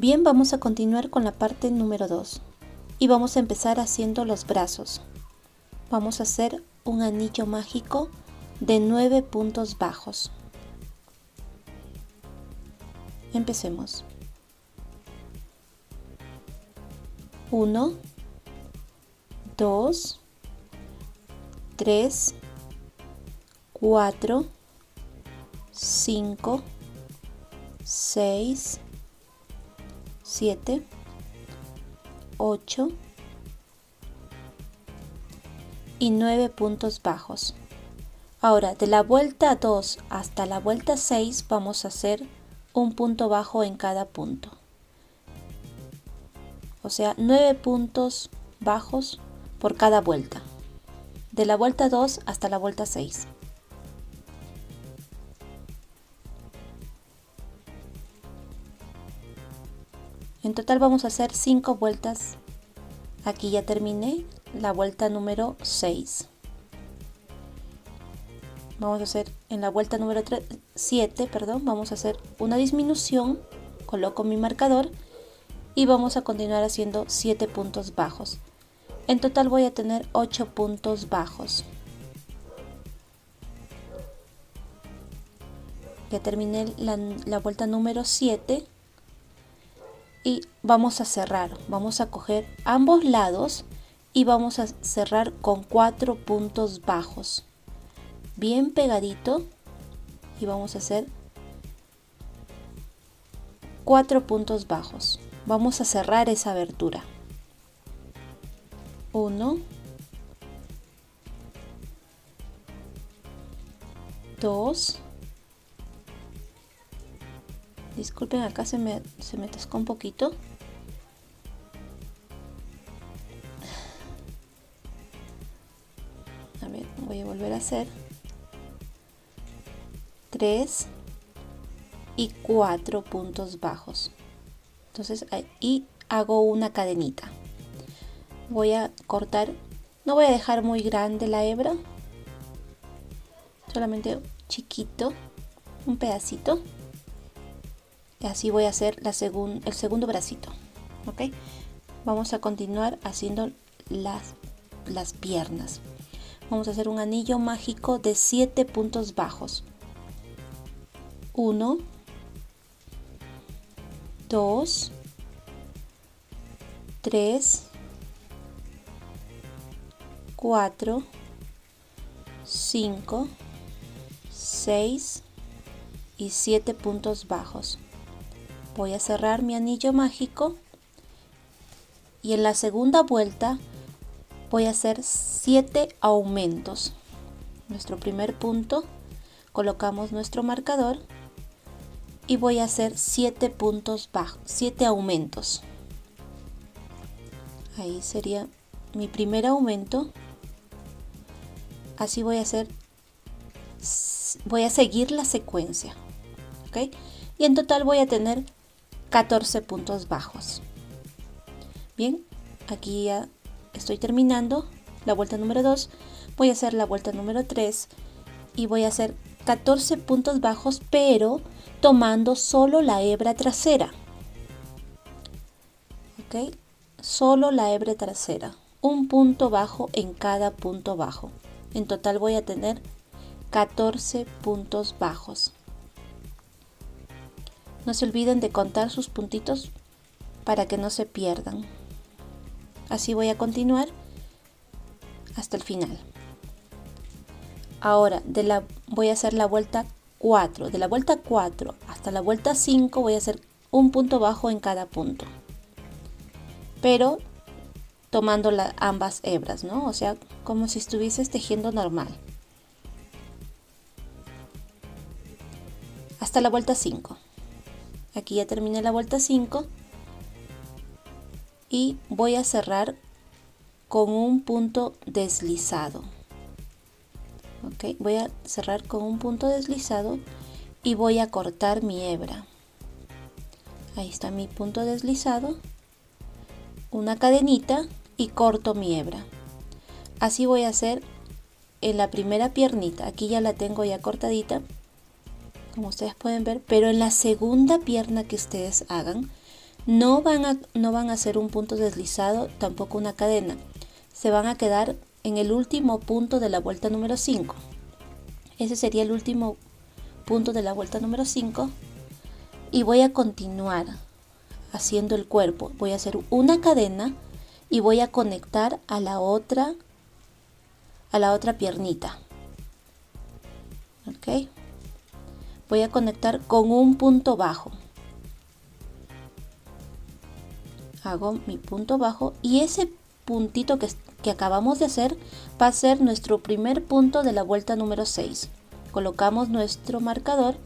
Bien, vamos a continuar con la parte número 2 y vamos a empezar haciendo los brazos. Vamos a hacer un anillo mágico de 9 puntos bajos. Empecemos. 1, 2, 3, 4, 5, 6, 7, 8 y 9 puntos bajos. Ahora, de la vuelta 2 hasta la vuelta 6 vamos a hacer un punto bajo en cada punto. O sea, 9 puntos bajos por cada vuelta. De la vuelta 2 hasta la vuelta 6. En total vamos a hacer 5 vueltas. Aquí ya terminé la vuelta número 6. Vamos a hacer en la vuelta número 7, perdón, vamos a hacer una disminución. Coloco mi marcador y vamos a continuar haciendo 7 puntos bajos. En total voy a tener 8 puntos bajos. Ya terminé la, la vuelta número 7 y vamos a cerrar vamos a coger ambos lados y vamos a cerrar con cuatro puntos bajos. Bien pegadito y vamos a hacer cuatro puntos bajos. Vamos a cerrar esa abertura. 1 2 disculpen acá se me, se me atascó un poquito. A ver voy a volver a hacer. 3 y 4 puntos bajos. Entonces ahí hago una cadenita. Voy a cortar no voy a dejar muy grande la hebra. Solamente chiquito un pedacito. y así voy a hacer la el segundo bracito ok vamos a continuar haciendo las las piernas. Vamos a hacer un anillo mágico de 7 puntos bajos. 1 2 3 4 5 6 y 7 puntos bajos voy a cerrar mi anillo mágico y en la segunda vuelta voy a hacer 7 aumentos. Nuestro primer punto colocamos nuestro marcador y voy a hacer 7 puntos bajos 7 aumentos. Ahí sería mi primer aumento. Así voy a hacer voy a seguir la secuencia ¿ok? y en total voy a tener 14 puntos bajos. Bien, aquí ya estoy terminando la vuelta número 2. Voy a hacer la vuelta número 3 y voy a hacer 14 puntos bajos, pero tomando solo la hebra trasera. ¿Ok? Solo la hebra trasera. Un punto bajo en cada punto bajo. En total voy a tener 14 puntos bajos. No se olviden de contar sus puntitos para que no se pierdan. Así voy a continuar hasta el final. Ahora de la, voy a hacer la vuelta 4. De la vuelta 4 hasta la vuelta 5 voy a hacer un punto bajo en cada punto. Pero tomando ambas hebras, ¿no? O sea, como si estuvieses tejiendo normal. Hasta la vuelta 5 aquí ya terminé la vuelta 5 y voy a cerrar con un punto deslizado. Ok voy a cerrar con un punto deslizado y voy a cortar mi hebra. Ahí está mi punto deslizado una cadenita y corto mi hebra. Así voy a hacer en la primera piernita. Aquí ya la tengo ya cortadita como ustedes pueden ver, pero en la segunda pierna que ustedes hagan, no van a, no van a hacer un punto deslizado, tampoco una cadena. Se van a quedar en el último punto de la vuelta número 5. Ese sería el último punto de la vuelta número 5. Y voy a continuar haciendo el cuerpo. Voy a hacer una cadena y voy a conectar a la otra a la otra piernita. ¿Ok? Voy a conectar con un punto bajo. Hago mi punto bajo y ese puntito que, que acabamos de hacer va a ser nuestro primer punto de la vuelta número 6. Colocamos nuestro marcador.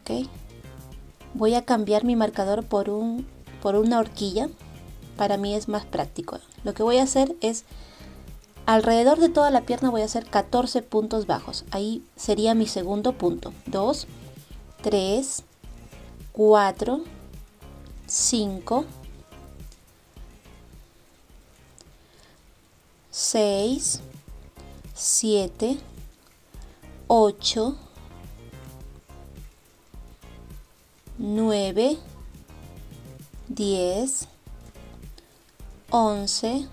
Ok. Voy a cambiar mi marcador por, un, por una horquilla. Para mí es más práctico. Lo que voy a hacer es alrededor de toda la pierna voy a hacer 14 puntos bajos. Ahí sería mi segundo punto. 2, 3, 4, 5, 6, 7, 8, 9, 10, 11,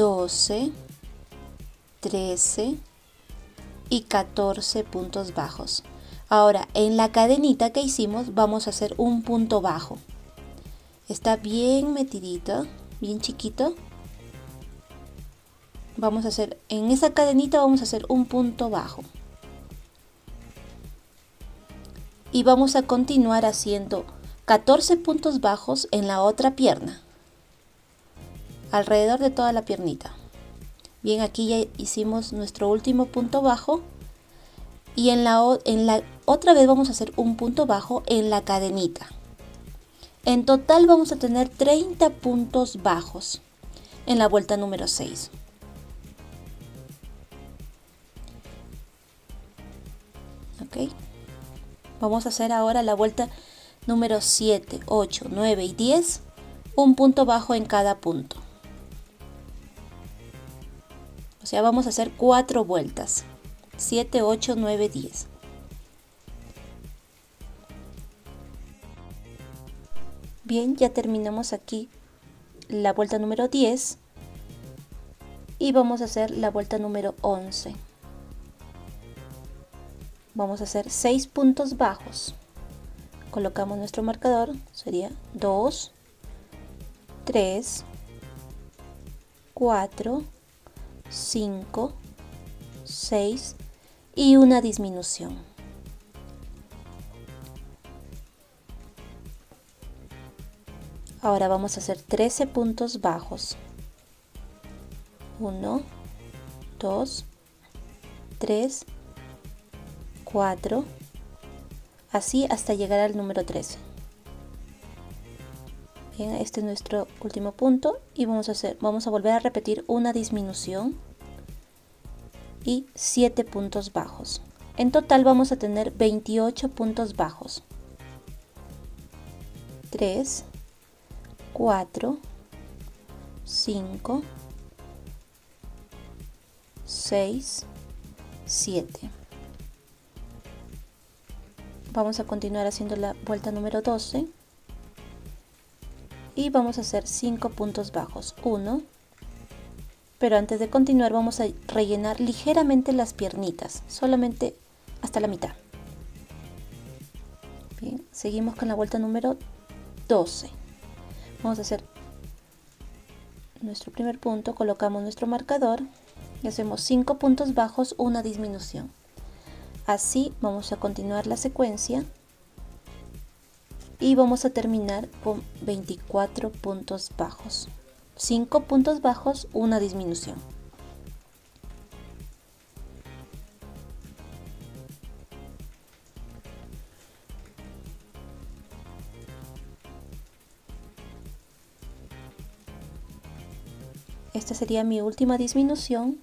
12, 13 y 14 puntos bajos. Ahora, en la cadenita que hicimos vamos a hacer un punto bajo. Está bien metidito, bien chiquito. Vamos a hacer, en esa cadenita vamos a hacer un punto bajo. Y vamos a continuar haciendo 14 puntos bajos en la otra pierna. Alrededor de toda la piernita. Bien, aquí ya hicimos nuestro último punto bajo. Y en la, en la otra vez vamos a hacer un punto bajo en la cadenita. En total vamos a tener 30 puntos bajos en la vuelta número 6. ¿Ok? Vamos a hacer ahora la vuelta número 7, 8, 9 y 10. Un punto bajo en cada punto. O sea, vamos a hacer cuatro vueltas. 7, 8, 9, 10. Bien, ya terminamos aquí la vuelta número 10 y vamos a hacer la vuelta número 11. Vamos a hacer 6 puntos bajos. Colocamos nuestro marcador, sería 2, 3, 4, 5, 6 y una disminución. Ahora vamos a hacer 13 puntos bajos. 1, 2, 3, 4, así hasta llegar al número 13. Este es nuestro último punto y vamos a hacer, vamos a volver a repetir una disminución y 7 puntos bajos. En total vamos a tener 28 puntos bajos. 3, 4, 5, 6, 7. Vamos a continuar haciendo la vuelta número 12 y vamos a hacer 5 puntos bajos. 1, pero antes de continuar vamos a rellenar ligeramente las piernitas, solamente hasta la mitad. Bien, seguimos con la vuelta número 12 vamos a hacer nuestro primer punto, colocamos nuestro marcador y hacemos 5 puntos bajos, una disminución. Así vamos a continuar la secuencia y vamos a terminar con 24 puntos bajos. 5 puntos bajos, una disminución. esta sería mi última disminución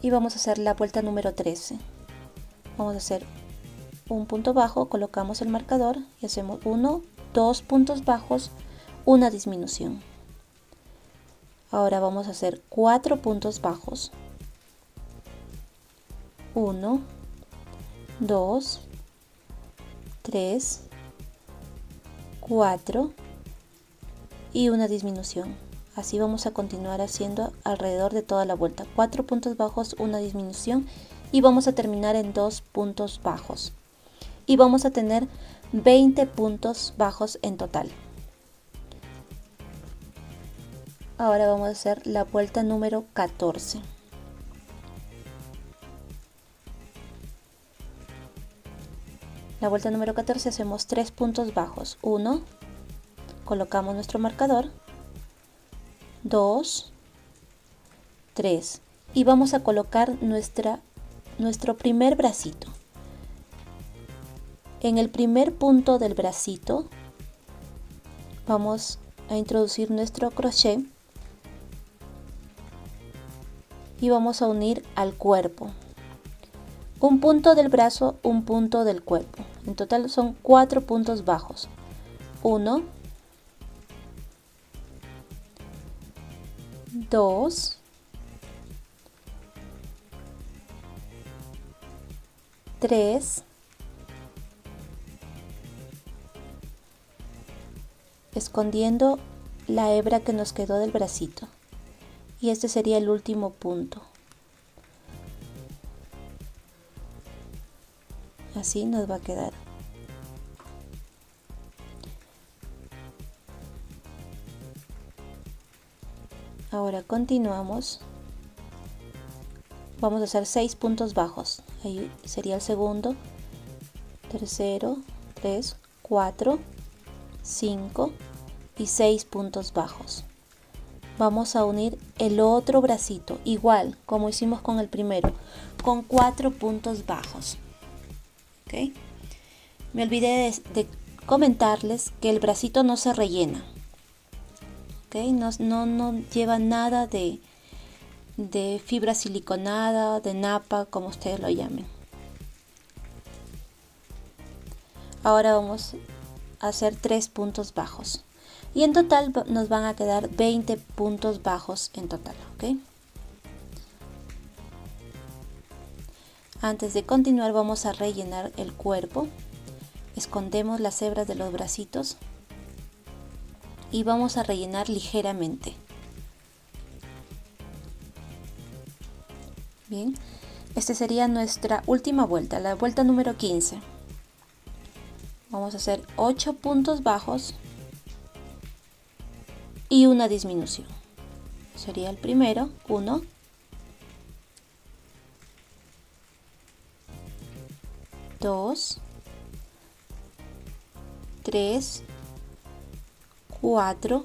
y vamos a hacer la vuelta número 13 vamos a hacer un punto bajo colocamos el marcador y hacemos uno dos puntos bajos una disminución ahora vamos a hacer cuatro puntos bajos 1, 2, 3, 4 y una disminución. Así vamos a continuar haciendo alrededor de toda la vuelta. 4 puntos bajos, una disminución y vamos a terminar en 2 puntos bajos. Y vamos a tener 20 puntos bajos en total. Ahora vamos a hacer la vuelta número 14. La vuelta número 14 hacemos 3 puntos bajos. 1, colocamos nuestro marcador. 2, 3. Y vamos a colocar nuestra, nuestro primer bracito. En el primer punto del bracito vamos a introducir nuestro crochet y vamos a unir al cuerpo. Un punto del brazo, un punto del cuerpo. En total son cuatro puntos bajos. Uno, dos, tres, escondiendo la hebra que nos quedó del bracito. Y este sería el último punto. Así nos va a quedar. Ahora continuamos. Vamos a hacer seis puntos bajos. Ahí sería el segundo, tercero, tres, cuatro, cinco y seis puntos bajos. Vamos a unir el otro bracito, igual como hicimos con el primero, con cuatro puntos bajos. Me olvidé de, comentarles que el bracito no se rellena. No, no, lleva nada de, de fibra siliconada, de napa, como ustedes lo llamen. Ahora vamos hacer tres puntos bajos. Y en total nos van a quedar 20 puntos bajos en total. Antes de continuar vamos a rellenar el cuerpo. Escondemos las hebras de los bracitos y vamos a rellenar ligeramente. Bien, esta sería nuestra última vuelta, la vuelta número 15. Vamos a hacer 8 puntos bajos y una disminución. Sería el primero, 1, 2, 3, 4,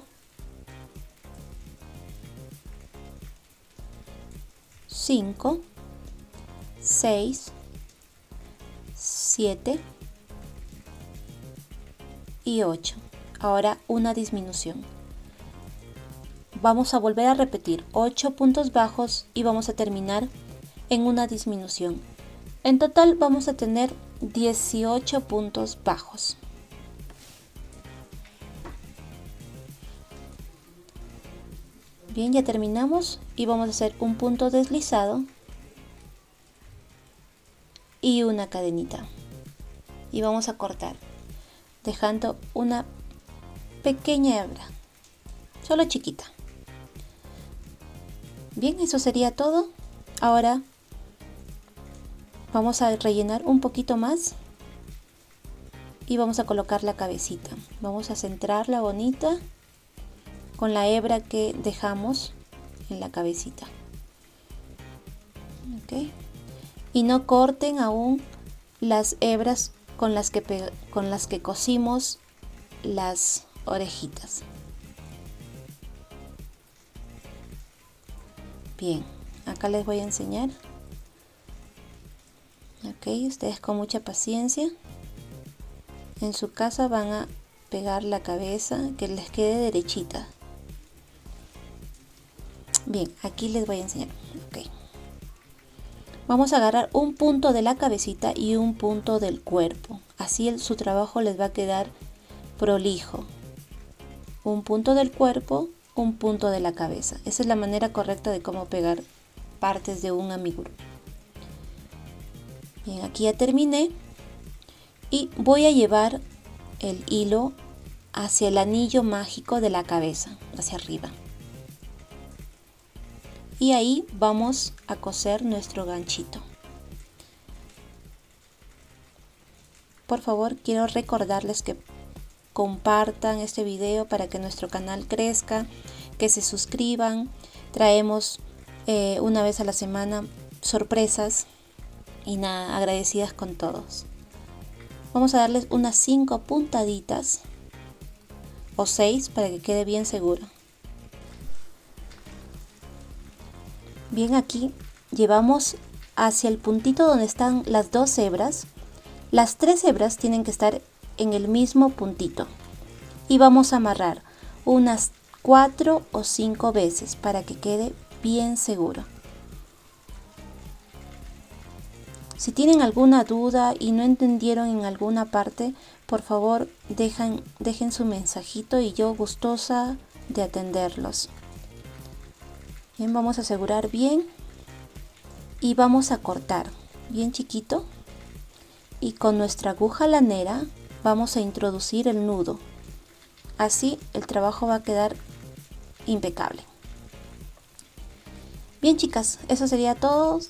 5, 6, 7 y 8. Ahora una disminución. Vamos a volver a repetir 8 puntos bajos y vamos a terminar en una disminución. En total vamos a tener 18 puntos bajos. Bien, ya terminamos y vamos a hacer un punto deslizado y una cadenita. Y vamos a cortar, dejando una pequeña hebra, solo chiquita. Bien, eso sería todo. Ahora Vamos a rellenar un poquito más y vamos a colocar la cabecita. Vamos a centrarla bonita con la hebra que dejamos en la cabecita. Y no corten aún las hebras con las que, con las que cosimos las orejitas. Bien, acá les voy a enseñar. Ok ustedes con mucha paciencia. En su casa van a pegar la cabeza que les quede derechita. Bien aquí les voy a enseñar vamos a agarrar un punto de la cabecita y un punto del cuerpo. Así su trabajo les va a quedar prolijo. Un punto del cuerpo un punto de la cabeza. Esa es la manera correcta de cómo pegar partes de un amigurumi Bien, aquí ya terminé. Y voy a llevar el hilo hacia el anillo mágico de la cabeza, hacia arriba. Y ahí vamos a coser nuestro ganchito. Por favor, quiero recordarles que compartan este video para que nuestro canal crezca, que se suscriban. Traemos eh, una vez a la semana sorpresas y nada, agradecidas con todos. Vamos a darles unas 5 puntaditas o 6 para que quede bien seguro. Bien aquí llevamos hacia el puntito donde están las dos hebras. Las tres hebras tienen que estar en el mismo puntito. Y vamos a amarrar unas 4 o 5 veces para que quede bien seguro. Si tienen alguna duda y no entendieron en alguna parte, por favor dejen, dejen su mensajito y yo gustosa de atenderlos. Bien, vamos a asegurar bien y vamos a cortar bien chiquito y con nuestra aguja lanera vamos a introducir el nudo. Así el trabajo va a quedar impecable. Bien chicas, eso sería todo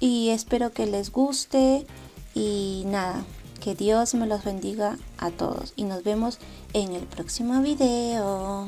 y espero que les guste y nada, que Dios me los bendiga a todos y nos vemos en el próximo video.